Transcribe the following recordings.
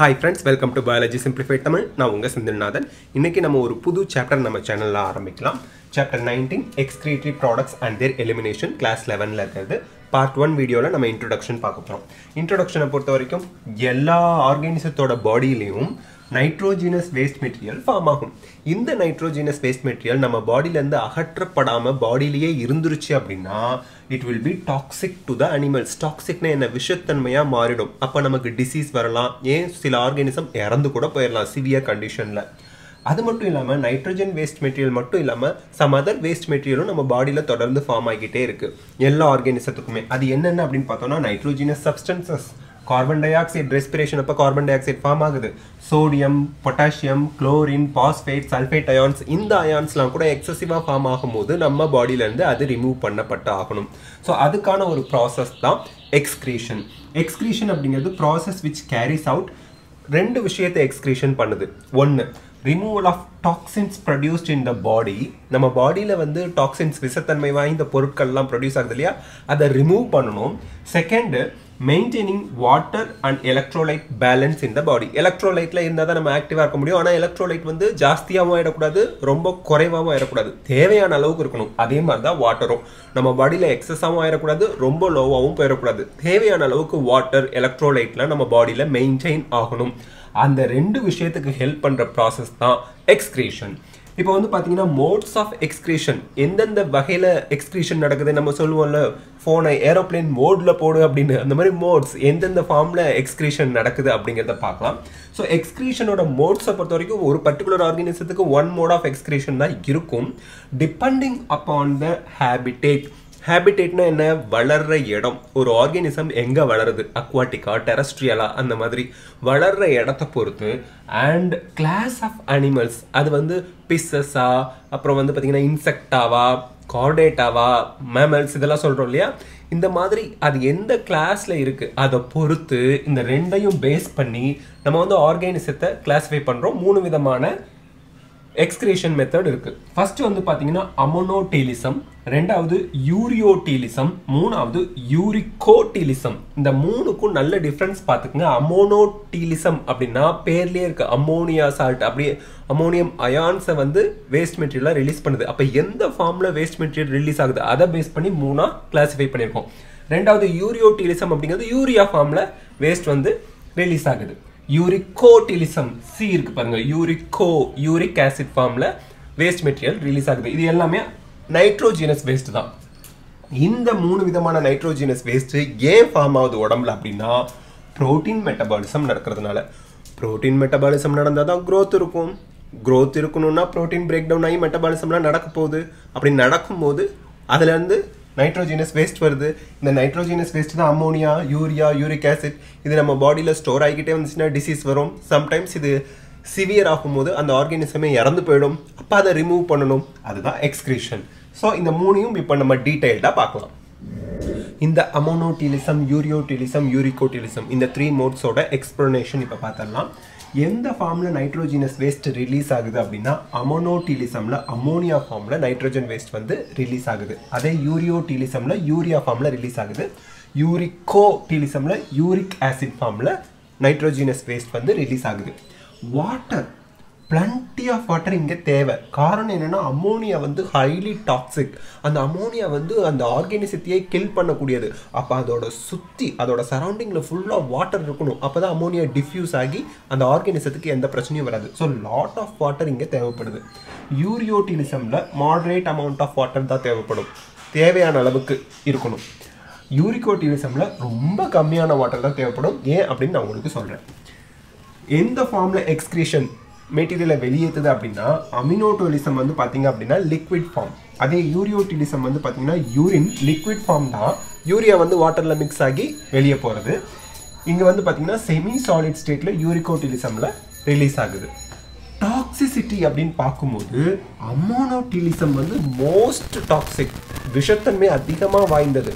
Hi friends welcome to biology simplified Tamil நான் உங்கள் செந்தில்நாதன். இன்னைக்கு நம்ம ஒரு புது சாப்டர் நம்ம சேனலில் ஆரம்பிக்கலாம். Chapter nineteen excretory products and their elimination class லெவனில் இருக்கிறது. பார்ட் ஒன் வீடியோவில் நம்ம இன்ட்ரொடக்ஷன் பார்க்க போகிறோம் இன்ட்ரொடக்ஷனை பொறுத்த வரைக்கும் எல்லா ஆர்கானிசத்தோட பாடியிலையும் நைட்ரோஜினஸ் வேஸ்ட் மெட்டீரியல் ஃபார்ம் ஆகும். இந்த நைட்ரோஜினஸ் வேஸ்ட் மெட்டீரியல் நம்ம பாடியிலேருந்து அகற்றப்படாமல் பாடியிலேயே இருந்துருச்சு அப்படின்னா it will be toxic to the animals டாக்ஸிக்னா என்ன? விஷத்தன்மையாக மாறிடும். அப்போ நமக்கு டிசீஸ் வரலாம். ஏன்? சில ஆர்கானிசம் இறந்து கூட போயிடலாம் சிவியர் கண்டிஷனில் அது மட்டும் இல்லாமல் நைட்ரஜன் வேஸ்ட் மெட்டீரியல் மட்டும் இல்லாமல் சம் அதர் வேஸ்ட் மெட்டீரியலும் நம்ம பாடியில் தொடர்ந்து ஃபார்ம் ஆகிட்டே இருக்குது எல்லா ஆர்கானிசத்துக்குமே அது என்னென்ன அப்படின்னு பார்த்தோம்னா nitrogenous substances carbon dioxide respiration அப்போ கார்பன் டை ஆக்சைடு ஃபார்ம் ஆகுது. Sodium potassium chlorine phosphate sulphate ions இந்த அயான்ஸ்லாம் கூட எக்ஸசிவாக ஃபார்ம் ஆகும்போது நம்ம பாடியிலேருந்து அது ரிமூவ் பண்ணப்பட்டு ஆகணும். ஸோ அதுக்கான ஒரு ப்ராசஸ் தான் எக்ஸ்க்ரீஷன் எக்ஸ்க்ரீஷன் அப்படிங்கிறது ப்ராசஸ் விச் கேரிஸ் அவுட் ரெண்டு விஷயத்தை எக்ஸ்க்ரீஷன் பண்ணுது. ஒன்று removal of toxins produced in the body நம்ம பாடியில் வந்து டாக்ஸின்ஸ் விஷத்தன்மை வாய்ந்த பொருட்கள்லாம் ப்ரொடியூஸ் ஆகுது இல்லையா? அதை ரிமூவ் பண்ணணும். Second maintaining water and electrolyte balance in the body எலக்ட்ரோலைட்டில் இருந்தால் தான் நம்ம ஆக்டிவாக இருக்க முடியும். ஆனால் எலக்ட்ரோலைட் வந்து ஜாஸ்தியாகவும் ஆயிடக்கூடாது ரொம்ப குறைவாகவும் ஆயிடக்கூடாது. தேவையான அளவுக்கு இருக்கணும். அதே மாதிரி தான் வாட்டரும் நம்ம பாடியில் எக்ஸஸாகவும் ஆயிடக்கூடாது ரொம்ப லோவாகவும் போயிடக்கூடாது. தேவையான அளவுக்கு வாட்டர் எலக்ட்ரோலைட்லாம் நம்ம பாடியில் மெயின்டைன் ஆகணும். அந்த ரெண்டு விஷயத்துக்கு ஹெல்ப் பண்ணுற ப்ராசஸ் தான் எக்ஸ்கிரீஷன் இப்போ வந்து பார்த்தீங்கன்னா மோட்ஸ் ஆஃப் எக்ஸ்கிரேஷன் எந்தெந்த வகையில் எக்ஸ்கிரேஷன் நடக்குது நம்ம சொல்லுவோம்ல ஃபோனை ஏரோப்ளேன் மோடில் போடு அப்படின்னு. அந்த மாதிரி மோட்ஸ் எந்தெந்த ஃபார்மில் எக்ஸ்கிரீஷன் நடக்குது அப்படிங்கிறத பார்க்கலாம். ஸோ எக்ஸ்கிரீஷனோட மோட்ஸை பொறுத்த வரைக்கும் ஒரு பர்டிகுலர் ஆர்கனிசத்துக்கு ஒன் மோட் ஆஃப் எக்ஸ்கிரீஷன் தான் இருக்கும். டிபெண்டிங் அப்பான் த ஹேபிடேட் ஹேபிடேட்னா என்ன? வளர்ற இடம். ஒரு ஆர்கானிசம் எங்கே வளருது? அக்வாட்டிக்கா டெரஸ்ட்ரியலா அந்த மாதிரி. வளர்ற இடத்த பொறுத்து அண்ட் கிளாஸ் ஆஃப் அனிமல்ஸ் அது வந்து பிஸ்ஸஸா அப்புறம் வந்து பார்த்தீங்கன்னா இன்செக்டாவா கார்டேட்டாவா மேமல்ஸ் இதெல்லாம் சொல்கிறோம் இல்லையா? இந்த மாதிரி அது எந்த கிளாஸில் இருக்குது அதை பொறுத்து இந்த ரெண்டையும் பேஸ் பண்ணி நம்ம வந்து ஆர்கானிசத்தை கிளாஸிஃபை பண்ணுறோம் மூணு விதமான எக்ஸ்கிரேஷன் மெத்தட் இருக்கு. ஃபர்ஸ்ட் வந்து பார்த்தீங்கன்னா அமோனோடீலிசம் ரெண்டாவது யூரியோடீலிசம் மூணாவது யூரிகோடீலிசம் இந்த மூணுக்கும் நல்ல டிஃப்ரென்ஸ் பார்த்துக்குங்க அமோனோடீலிசம் அப்படின்னா பேர்லேயே இருக்கு. அமோனியா சால்ட் அப்படியே அமோனியம் அயான்ஸை வந்து வேஸ்ட் மெட்டீரியலாக ரிலீஸ் பண்ணுது. அப்போ எந்த ஃபார்மில் வேஸ்ட் மெட்டீரியல் ரிலீஸ் ஆகுது? அதை பேஸ் பண்ணி மூணாக கிளாஸிஃபை பண்ணியிருக்கோம். ரெண்டாவது யூரியோடீலிசம் அப்படிங்கிறது யூரியா ஃபார்மில் வேஸ்ட் வந்து ரிலீஸ் ஆகுது. யூரிகோட்டிலிசம் சி இருக்கு பாருங்க. யூரிகோ யூரிக் ஆசிட் ஃபார்ம்ல வேஸ்ட் மெட்டீரியல் ரிலீஸ் ஆகுது. இது எல்லாமே நைட்ரோஜினஸ் வேஸ்ட் தான். இந்த மூணு விதமான நைட்ரோஜினஸ் வேஸ்ட் ஏன் ஃபார்ம் ஆகுது உடம்புல அப்படின்னா புரோட்டீன் மெட்டபாலிசம் நடக்கிறதுனால. புரோட்டீன் மெட்டபாலிசம் நடந்தால் தான் க்ரோத் இருக்கும். க்ரோத் இருக்கணும்னா ப்ரோட்டீன் பிரேக் டவுன் ஆகி மெட்டபாலிசம்லாம் நடக்க போகுது. அப்படி நடக்கும்போது அதுலேருந்து நைட்ரோஜினஸ் வேஸ்ட் வருது. இந்த நைட்ரோஜினஸ் வேஸ்ட் தான் அமோனியா யூரியா யூரிக் ஆசிட் இது நம்ம பாடியில் ஸ்டோர் ஆகிக்கிட்டே வந்துச்சுன்னா டிசீஸ் வரும். சம்டைம்ஸ் இது சிவியர் ஆகும்போது அந்த ஆர்கானிசமே இறந்து போயிடும். அப்போ அதை ரிமூவ் பண்ணணும். அதுதான் எக்ஸ்கிரீஷன் ஸோ இந்த மூணையும் இப்போ நம்ம டீட்டெயில்டாக பார்க்கலாம். இந்த அமோனோட்டிலிசம் யூரியோட்டிலிசம் யூரிகோட்டிலிசம் இந்த த்ரீ மோட்ஸோட எக்ஸ்ப்ளனேஷன் இப்போ பார்த்துடலாம். எந்த ஃபார்மில் நைட்ரோஜினஸ் வேஸ்ட் ரிலீஸ் ஆகுது அப்படின்னா அமோனோட்டிலிசமில் அமோனியா ஃபார்மில் நைட்ரோஜன் வேஸ்ட் வந்து ரிலீஸ் ஆகுது. அதே யூரியோட்டிலிசமில் யூரியா ஃபார்மில் ரிலீஸ் ஆகுது. யூரிக்கோடிலிசமில் யூரிக் ஆசிட் ஃபார்மில் நைட்ரோஜினஸ் வேஸ்ட் வந்து ரிலீஸ் ஆகுது. வாட்டர் பிளண்டி ஆஃப் வாட்டர் இங்கே தேவை. காரணம் என்னென்னா அமோனியா வந்து ஹைலி டாக்ஸிக் அந்த அமோனியா வந்து அந்த ஆர்கானிசத்தையே கில் பண்ணக்கூடியது. அப்போ அதோட சுற்றி அதோட சரௌண்டிங்கில் ஃபுல்லாக வாட்டர் இருக்கணும். அப்போ தான் அமோனியா டிஃப்யூஸ் ஆகி அந்த ஆர்கானிசத்துக்கு எந்த பிரச்சனையும் வராது. ஸோ லாட் ஆஃப் வாட்டர் இங்கே தேவைப்படுது. யூரியோட்டினிசமில் மாடரேட் அமௌண்ட் ஆஃப் வாட்டர் தான் தேவைப்படும். தேவையான அளவுக்கு இருக்கணும். யூரிகோட்டினிசமில் ரொம்ப கம்மியான வாட்டர் தான் தேவைப்படும். ஏன் அப்படின்னு நான் உங்களுக்கு சொல்கிறேன் எந்த ஃபார்மில் எக்ஸ்கிரீஷன் மெட்டீரியலை வெளியேற்றுது அப்படின்னா அமினோட்டோலிசம் வந்து பார்த்தீங்க அப்படின்னா லிக்விட் ஃபார்ம் அதே யூரியோட்டிலிசம் வந்து பார்த்தீங்கன்னா யூரின் லிக்விட் ஃபார்ம் தான். யூரியா வந்து வாட்டரில் மிக்ஸ் ஆகி வெளியே போகிறது இங்கே வந்து பார்த்தீங்கன்னா செமி சாலிட் ஸ்டேட்டில் யூரிகோட்டிலிசமில் ரிலீஸ் ஆகுது. டாக்ஸிசிட்டி அப்படின்னு பார்க்கும்போது அமோனோட்டிலிசம் வந்து மோஸ்ட் டாக்ஸிக் விஷத்தன்மை அதிகமாக வாய்ந்தது.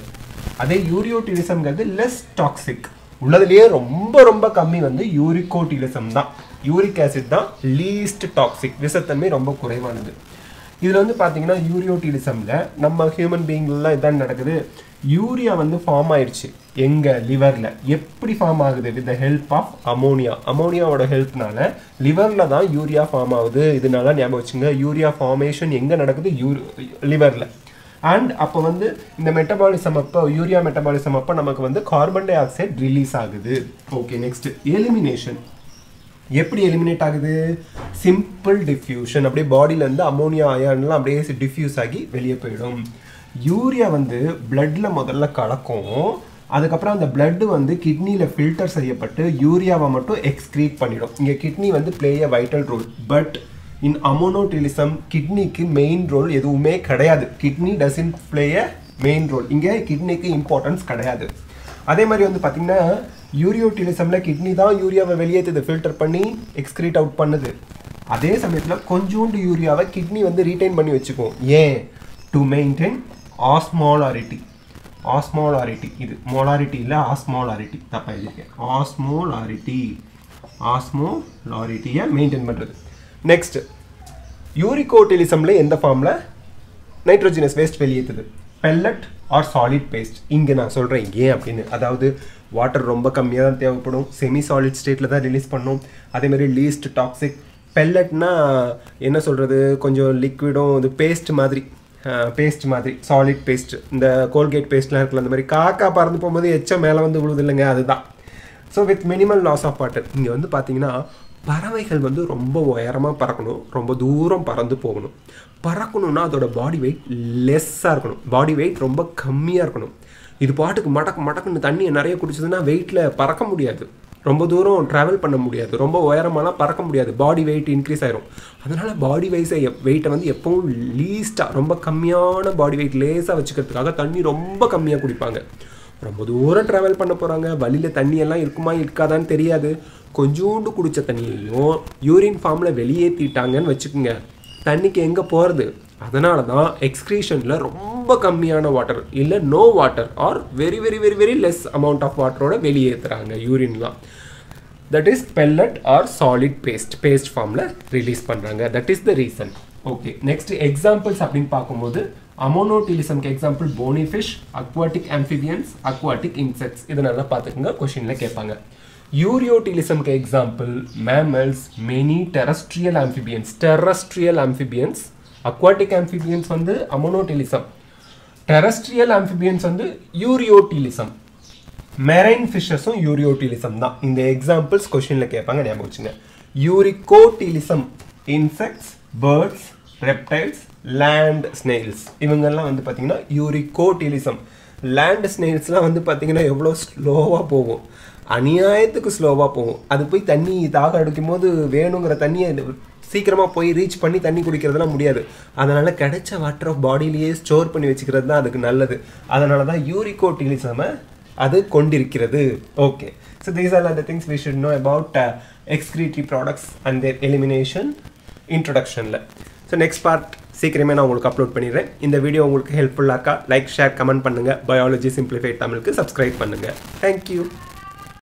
அதே யூரியோட்டிலிசம்ங்கிறது லெஸ் டாக்ஸிக் உள்ளதுலேயே ரொம்ப ரொம்ப கம்மி வந்து யூரிகோட்டிலிசம் தான். யூரிக் ஆசிட் தான் லீஸ்ட் டாக்ஸிக். விஷத்தன்மை ரொம்ப குறைவானது. இதில் வந்து பார்த்தீங்கன்னா யூரியோட்டிலிசமில் நம்ம ஹியூமன் பீயிங்லாம் இதான் நடக்குது. யூரியா வந்து ஃபார்ம் ஆயிடுச்சு எங்கள் லிவரில் எப்படி ஃபார்ம் ஆகுது? With the help of ammonia அமோனியாவோட ஹெல்ப்னால லிவரில் தான் யூரியா ஃபார்ம் ஆகுது. இதனால ஞாபகம் வச்சுங்க யூரியா ஃபார்மேஷன் எங்கே நடக்குது? யூ லிவரில் அண்ட் அப்போ வந்து இந்த மெட்டபாலிசம் அப்போ யூரியா மெட்டபாலிசம் அப்போ நமக்கு வந்து கார்பன் டை ஆக்சைடு ரிலீஸ் ஆகுது. ஓகே நெக்ஸ்ட் எலிமினேஷன் எப்படி எலிமினேட் ஆகுது? சிம்பிள் டிஃப்யூஷன் அப்படியே பாடியிலேருந்து அமோனியா அயான்லாம் அப்படியே டிஃப்யூஸ் ஆகி வெளியே போயிடும். யூரியா வந்து பிளட்டில் முதல்ல கலக்கும். அதுக்கப்புறம் அந்த பிளட்டு வந்து கிட்னியில் ஃபில்டர் செய்யப்பட்டு யூரியாவை மட்டும் எக்ஸ்க்ரீட் பண்ணிடும். இங்கே கிட்னி வந்து play a vital role but in ammonotelism கிட்னிக்கு main role எதுவுமே கிடையாது. Kidney doesn't play a main role இங்கே கிட்னிக்கு இம்பார்ட்டன்ஸ் கிடையாது. அதே மாதிரி வந்து பார்த்தீங்கன்னா யூரியோட்டிலிசமில் கிட்னி தான் யூரியாவை வெளியேற்றுது ஃபில்டர் பண்ணி எக்ஸ்க்ரீட் அவுட் பண்ணுது. அதே சமயத்தில் கொஞ்சோண்டு யூரியாவை கிட்னி வந்து ரீட்டைன் பண்ணி வச்சுக்கும். ஏன்? டு மெயின்டைன் ஆஸ்மாலாரிட்டி ஆஸ்மாலாரிட்டி இது மோலாரிட்டி இல்லை ஆஸ்மாலாரிட்டி தப்பாக எழுதியிருக்கேன் ஆஸ்மோலாரிட்டி ஆஸ்மோலாரிட்டியை மெயின்டைன் பண்ணுறது நெக்ஸ்ட் யூரிகோட்டிலிசமில் எந்த ஃபார்மில் நைட்ரோஜினஸ் வேஸ்ட் வெளியேற்றுது பெல்லட் ஆர் சாலிட் பேஸ்ட் இங்கே நான் சொல்கிறேன் ஏன் அப்படின்னு. அதாவது வாட்டர் ரொம்ப கம்மியாக தான் தேவைப்படும். செமி சாலிட் ஸ்டேட்டில் தான் ரிலீஸ் பண்ணும். அதேமாதிரி லீஸ்ட் டாக்ஸிக் பெல்லட்னா என்ன சொல்கிறது கொஞ்சம் லிக்விடும் இது பேஸ்ட் மாதிரி. பேஸ்ட் மாதிரி. சாலிட் பேஸ்ட் இந்த கோல்கேட் பேஸ்ட்லாம் இருக்குல்ல அந்த மாதிரி. காக்கா பறந்து போகும்போது எச்சம் மேலே வந்து விழுது இல்லைங்க அதுதான். So with minimal loss of water இங்கே வந்து பார்த்தீங்கன்னா பறவைகள் வந்து ரொம்ப உயரமாக பறக்கணும். ரொம்ப தூரம் பறந்து போகணும். பறக்கணும்னா அதோட பாடி வெயிட் லெஸ்ஸாக இருக்கணும். பாடி வெயிட் ரொம்ப கம்மியாக இருக்கணும். இது பாட்டுக்கு மடக்கு மடக்குன்னு தண்ணியை நிறைய குடிச்சதுன்னா வெயிட்டில் பறக்க முடியாது. ரொம்ப தூரம் ட்ராவல் பண்ண முடியாது. ரொம்ப உயரமாலாம் பறக்க முடியாது. பாடி வெயிட் இன்க்ரீஸ் ஆயிரும். அதனால் பாடி வைஸை வெயிட்டை வந்து எப்பவும் லீஸ்ட்டாக ரொம்ப கம்மியான பாடி வெயிட் லேஸாக வச்சுக்கிறதுக்காக தண்ணி ரொம்ப கம்மியாக குடிப்பாங்க. ரொம்ப தூரம் ட்ராவல் பண்ண போகிறாங்க வழியில் தண்ணியெல்லாம் இருக்குமா இருக்காதான்னு தெரியாது. கொஞ்சோண்டு குடித்த தண்ணியையும் யூரின் ஃபார்மில் வெளியேற்றிட்டாங்கன்னு வச்சுக்கோங்க. தண்ணிக்கு எங்கே போகிறது அதனால தான் எக்ஸ்க்ரீஷனில் ரொம்ப கம்மியான வாட்டர் இல்லை no water or very very very very less amount of வாட்டரோட வெளியேற்றுறாங்க யூரின்லாம் that is pellet or solid paste paste ஃபார்மில் ரிலீஸ் பண்ணுறாங்க that is the reason okay next examples அப்படின்னு பார்க்கும்போது அமோனோட்டிலிசம்க்கு example bony fish aquatic amphibians aquatic insects இதை நல்லா பார்த்துக்கோங்க கொஷினில் கேட்பாங்க. யூரியோட்டிலிசம்க்கு example mammals many terrestrial amphibians terrestrial amphibians aquatic amphibians வந்து அமோனோட்டிலிசம் டெரஸ்ட்ரியல் ஆம்பிபியன்ஸ் வந்து யூரியோட்டிலிசம் மெரைன் ஃபிஷஸும் யூரியோட்டிலிசம் தான். இந்த எக்ஸாம்பிள்ஸ் கொஷினில் கேட்பாங்க ஞாபகம் வச்சுங்க. Uricotelism insects birds reptiles land snails இவங்கெல்லாம் வந்து பார்த்தீங்கன்னா யூரிகோட்டிலிசம் லேண்ட் ஸ்னேக்ஸ்லாம் வந்து பார்த்தீங்கன்னா எவ்வளோ ஸ்லோவாக போகும். அநியாயத்துக்கு ஸ்லோவாக போகும். அது போய் தண்ணி தாக அடிக்கும் போது வேணுங்கிற தண்ணியை சீக்கிரமாக போய் ரீச் பண்ணி தண்ணி குடிக்கிறதுலாம் முடியாது. அதனால் கிடைச்ச வாட்டர் ஆஃப் பாடியிலேயே ஸ்டோர் பண்ணி வச்சுக்கிறது தான் அதுக்கு நல்லது. அதனால தான் யூரிகோட்டிலிசமை அது கொண்டிருக்கிறது. Okay so these are the things we should know about excretory products and their elimination இன்ட்ரடக்ஷனில் so next part சீக்கிரமே நான் உங்களுக்கு அப்லோட் பண்ணிடுறேன். இந்த வீடியோ உங்களுக்கு ஹெல்ப்ஃபுல்லாக இருக்கா? லைக் ஷேர் கமெண்ட் பண்ணுங்கள் பயாலஜி சிம்பிளிஃபைட் தமிழுக்கு சப்ஸ்கிரைப் பண்ணுங்கள் தேங்க்யூ